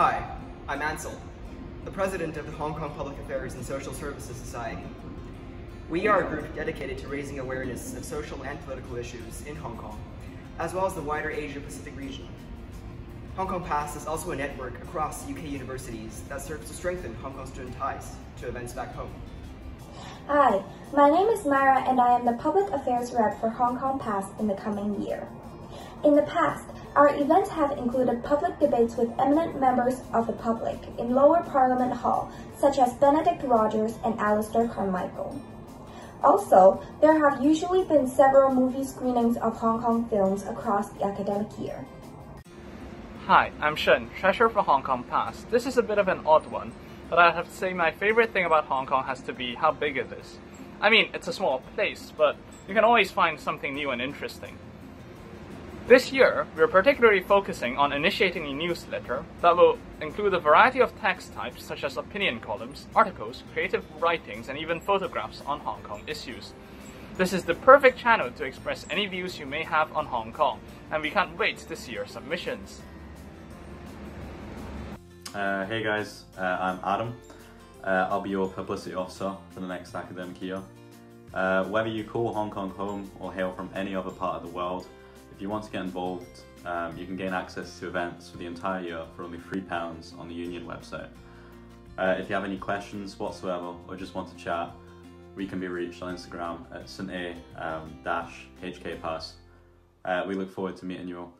Hi, I'm Ansel, the president of the Hong Kong Public Affairs and Social Services Society. We are a group dedicated to raising awareness of social and political issues in Hong Kong, as well as the wider Asia-Pacific region. Hong Kong Pass is also a network across UK universities that serves to strengthen Hong Kong student ties to events back home. Hi, my name is Myra and I am the Public Affairs Rep for Hong Kong Pass in the coming year. In the past, our events have included public debates with eminent members of the public in Lower Parliament Hall, such as Benedict Rogers and Alistair Carmichael. Also, there have usually been several movie screenings of Hong Kong films across the academic year. Hi, I'm Shen, Treasurer for Hong Kong Pass. This is a bit of an odd one, but I have to say my favorite thing about Hong Kong has to be how big it is. I mean, it's a small place, but you can always find something new and interesting. This year, we're particularly focusing on initiating a newsletter that will include a variety of text types such as opinion columns, articles, creative writings, and even photographs on Hong Kong issues. This is the perfect channel to express any views you may have on Hong Kong, and we can't wait to see your submissions. Uh, hey guys, uh, I'm Adam. Uh, I'll be your publicity officer for the next academic year. Uh, whether you call Hong Kong home or hail from any other part of the world, if you want to get involved, um, you can gain access to events for the entire year for only £3 on the Union website. Uh, if you have any questions whatsoever or just want to chat, we can be reached on Instagram at St A um, HKPass. Uh, we look forward to meeting you all.